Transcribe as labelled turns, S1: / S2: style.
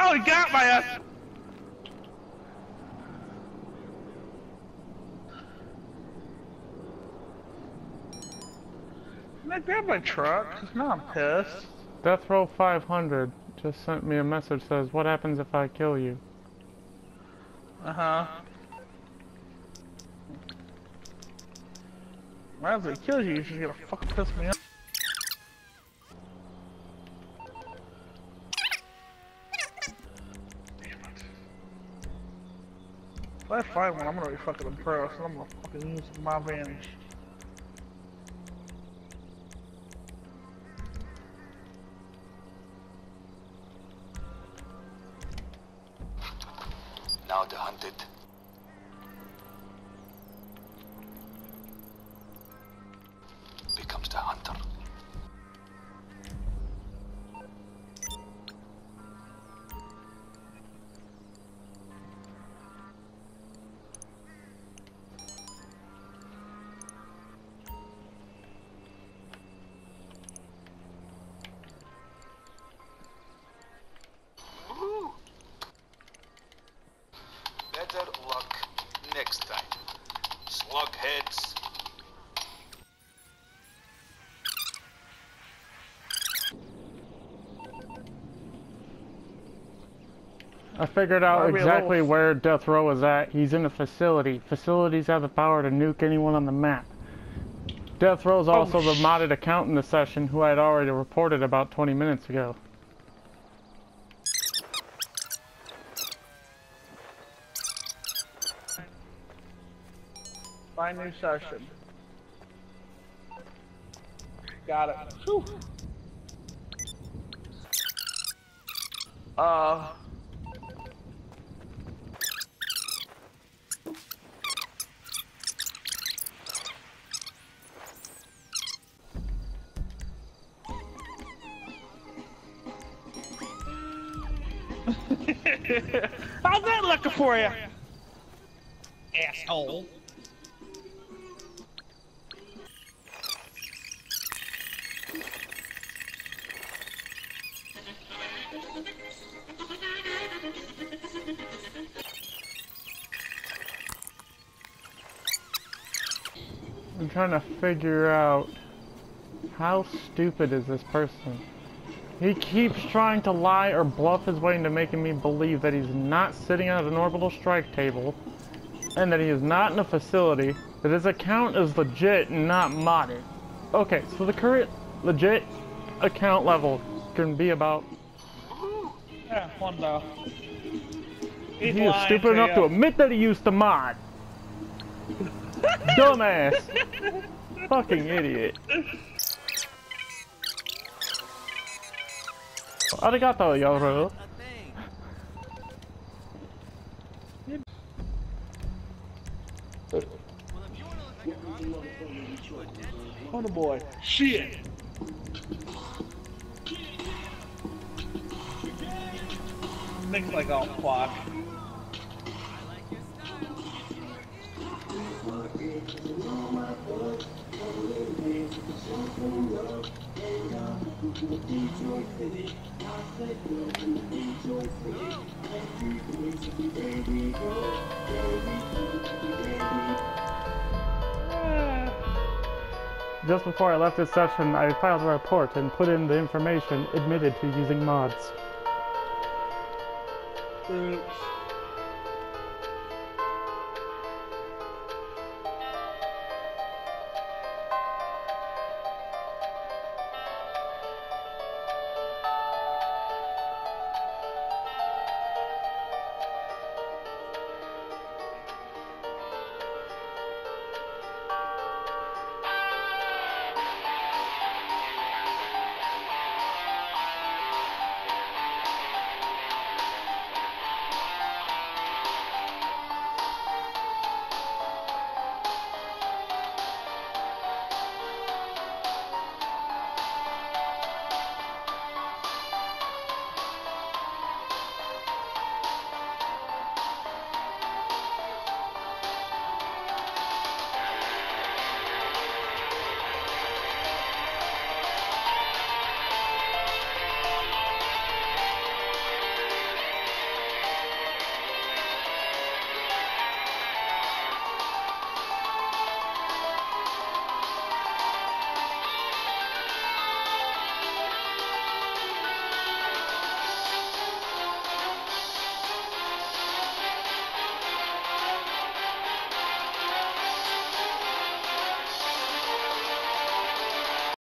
S1: Oh, he got my ass! Can I grab my truck? 'Cause now I'm pissed.
S2: Death Row 500 just sent me a message says, what happens if I kill you?
S1: Uh-huh. Well, if he kills you, You he's gonna fucking piss me off. If I find one, I'm gonna be fucking impressed, and I'm gonna fucking use my advantage.
S3: Now the hunted. Becomes the hunter.
S2: I figured out
S1: Are we a
S2: exactly where Death Row is at. He's in a facility. Facilities have the power to nuke anyone on the map. Death Row is also the modded account in the session who I had already reported about 20 minutes ago.
S1: Find new session. Got it. Whew. Uh. How's that looking for you? Asshole.
S2: I'm trying to figure out how stupid is this person. He keeps trying to lie or bluff his way into making me believe that he's not sitting at an orbital strike table and that he is not in a facility, that his account is legit and not modded. Okay, so the current legit account level can be about
S1: Yeah, one though. He's
S2: he is stupid enough to admit that he used to mod. Dumbass. Fucking idiot. Arigato, Yoru.
S1: Oh boy. Shit. Things like oh fuck.
S2: Just before I left this session, I filed a report and put in the information admitted to using mods.
S1: Oops.